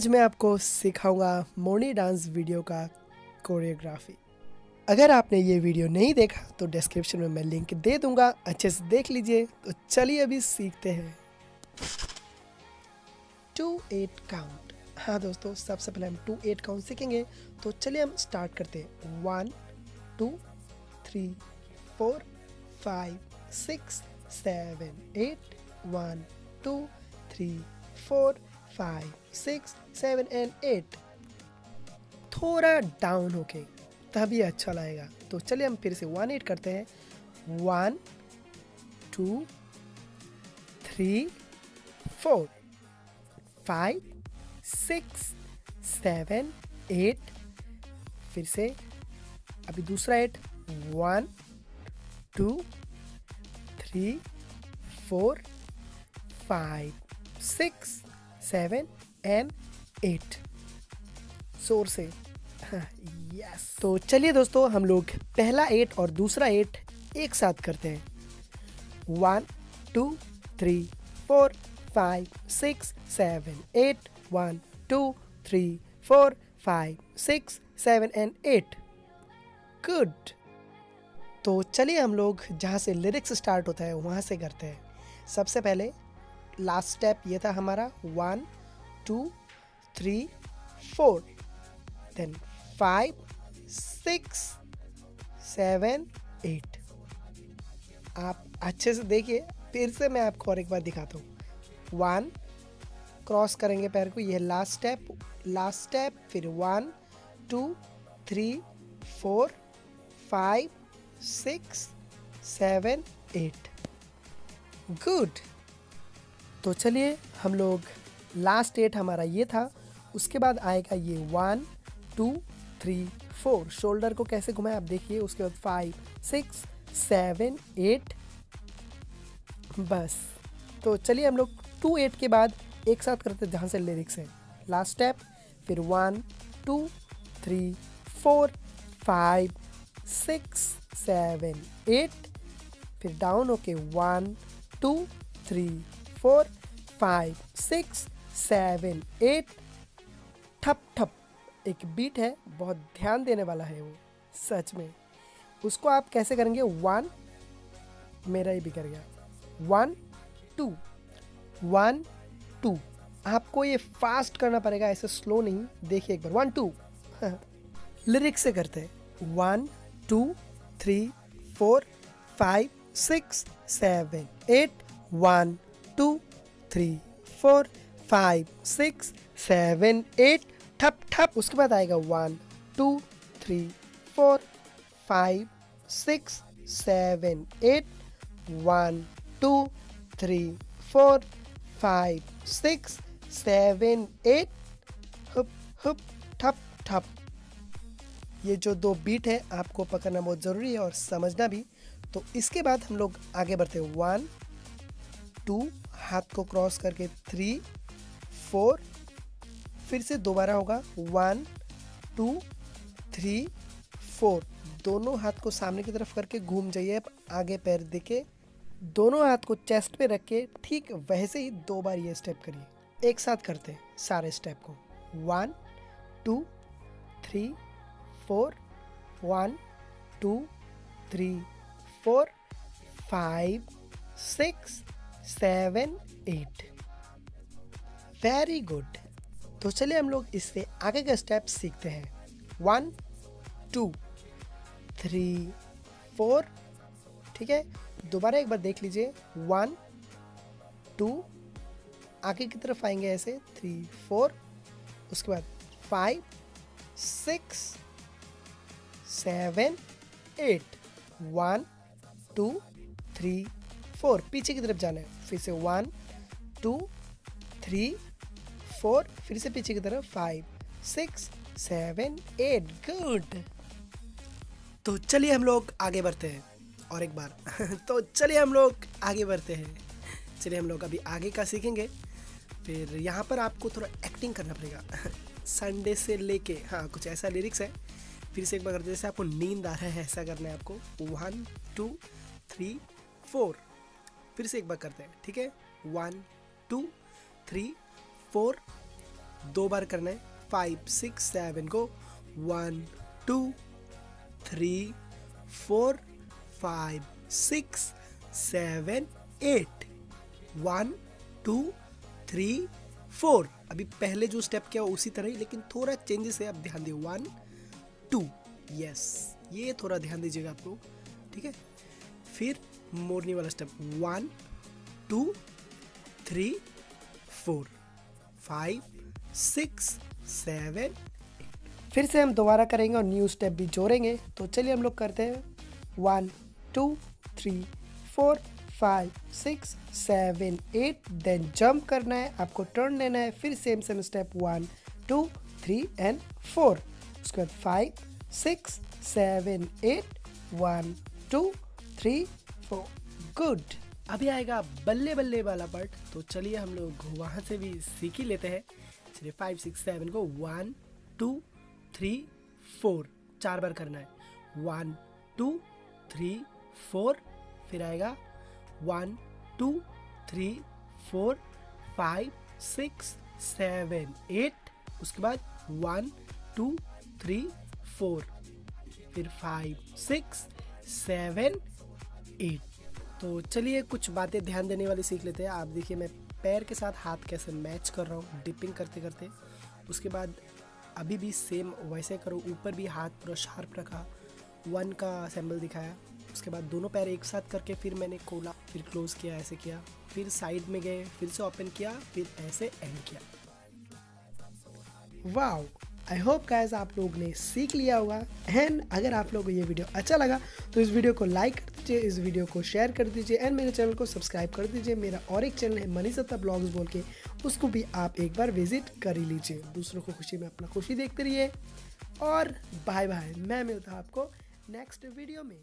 आज मैं आपको सिखाऊँगा मोनी डांस वीडियो का कोरियोग्राफी। अगर आपने ये वीडियो नहीं देखा तो डिस्क्रिप्शन में मैं लिंक दे दूँगा, अच्छे से देख लीजिए। तो चलिए अभी सीखते हैं। Two eight count. हाँ दोस्तों, सबसे पहले हम टू एट काउंट सीखेंगे। तो चलिए हम स्टार्ट करते हैं। One, two, three, four, five, six, seven, eight, one, two, three, four five six seven and eight थोड़ा डाउन होके, तभी अच्छा लगेगा। तो चलिए हम फिर से वन एट करते हैं। One two three four five six seven eight फिर से, अभी दूसरा eight one two three four five six seven and eight शोर से. यस तो चलिए दोस्तों, हम लोग पहला एट और दूसरा एट एक साथ करते हैं. One two three four five six seven eight one two three four five six seven and eight good तो चलिए हम लोग जहाँ से लिरिक्स स्टार्ट होता है, वहाँ से करते हैं. सबसे पहले लास्ट स्टेप ये था हमारा one two three four then five six seven eight आप अच्छे से देखिए, फिर से मैं आपको और एक बार दिखाता हूँ। वन क्रॉस करेंगे पैर को, ये लास्ट स्टेप लास्ट स्टेप फिर one two three four five six seven eight good तो चलिए हम लोग लास्ट एट हमारा ये था। उसके बाद आएगा ये one two three four shoulder को कैसे घुमाए आप देखिए, उसके बाद फाइव सिक्स सेवन एट बस। तो चलिए हम लोग टू एट के बाद एक साथ करते जहाँ से लिरिक्स है। लास्ट स्टेप फिर one two three four five six seven eight फिर डाउन होके one two three four, five, six, seven, eight. ठप ठप, एक बीट है, बहुत ध्यान देने वाला है वो, सच में। उसको आप कैसे करेंगे? वन, मेरा ही बिगड़ गया। One, two one, two. आपको ये फास्ट करना पड़ेगा, ऐसे स्लो नहीं, देखिए एक बार, वन, टू। लिरिक्स से करते हैं। One, two, three, four, five, six, seven, eight, one two, three, four, five, six, seven, eight, ठप ठप, उसके बाद आएगा one, two, three, four, five, six, seven, eight, one, two, three, four, five, six, seven, eight, hoop हुप, ठप ठप। ये जो दो बीट है, आपको पकड़ना बहुत ज़रूरी है और समझना भी। तो इसके बाद हम लोग आगे बढ़ते हैं। वन टू हाथ को क्रॉस करके थ्री फोर फिर से दोबारा होगा वन टू थ्री फोर दोनों हाथ को सामने की तरफ़ करके घूम जाइए आगे पैर देके, दोनों हाथ को चेस्ट पे रख के, ठीक वैसे ही दो बार ये स्टेप करिए। एक साथ करते हैं सारे स्टेप को। One two three four one two three four five six seven eight very good तो चलिए हम लोग इससे आगे का स्टेप सीखते हैं। वन टू थ्री फोर ठीक है? दोबारा एक बार देख लीजिए। वन टू आगे की तरफ़ आएँगे ऐसे। थ्री फोर उसके बाद five six seven eight one two three four, पीछे की तरफ़ जाना है। फिर से वन, टू, थ्री, फोर, फिर से पीछे की तरफ़ five, six, seven, eight. Good. तो चलिए हम लोग आगे बढ़ते हैं। और एक बार। तो चलिए हम लोग आगे बढ़ते हैं। चलिए हम लोग अभी आगे का सीखेंगे। फिर यहाँ पर आपको थोड़ा एक्टिंग करना पड़ेगा। संडे से लेके हाँ कुछ ऐसा लिरिक्स है। फिर से एक बार, जैसे आपको नींद आ रहा है, ऐसा करना है आपको। वन टू थ्री फोर फिर से एक बार करते हैं, ठीक है? वन टू थ्री फोर दो बार करना है। फाइव सिक्स सेवन को one two three four five six seven eight one two three four अभी पहले जो स्टेप किया उसी तरह ही, लेकिन थोड़ा चेंजेस है, आप ध्यान दिए वन टू यस ये थोड़ा ध्यान दीजिएगा आप लोग, ठीक है? फिर मोड़ने वाला step one two three four five six seven फिर से हम दोबारा करेंगे और न्यू स्टेप भी जोड़ेंगे। तो चलिए हम लोग करते हैं। One two three four five six seven eight then jump करना है। आपको टर्न लेना है। फिर same same step one two three and four उसके बाद five six seven eight one two three four good अभी आएगा बल्ले बल्ले वाला पार्ट तो चलिए हम लोग वहाँ से भी सीख ही लेते हैं। चलिए फाइव सिक्स सेवन को वन टू थ्री फोर चार बार करना है। वन टू थ्री फोर फिर आएगा one two three four five six seven eight उसके बाद वन टू थ्री फोर फिर फाइव सिक्स सेवन एट तो चलिए कुछ बातें ध्यान देने वाली सीख लेते हैं। आप देखिए, मैं पैर के साथ हाथ कैसे मैच कर रहा हूँ, डिपिंग करते करते उसके बाद अभी भी सेम वैसे करो, ऊपर भी हाथ पूरा शार्प रखा, वन का सिंबल दिखाया। उसके बाद दोनों पैर एक साथ करके फिर मैंने खोला, फिर क्लोज किया, ऐसे किया। फिर साइड में गए, फिर से ओपन किया, फिर ऐसे एंड किया। वाओ आई होप गाइस आप लोग ने सीख लिया होगा। एंड अगर आप लोगों को ये वीडियो अच्छा लगा तो इस वीडियो को लाइक दीजिए, इस वीडियो को शेयर कर दीजिए एंड मेरे चैनल को सब्सक्राइब कर दीजिए। मेरा और एक चैनल है मनी सत्ता ब्लॉग्स बोल के, उसको भी आप एक बार विज़िट कर ही लीजिए। दूसरों को खुशी में अपना खुशी देखते रहिए और बाय बाय मैं मिलता हूँ आपको नेक्स्ट वीडियो में।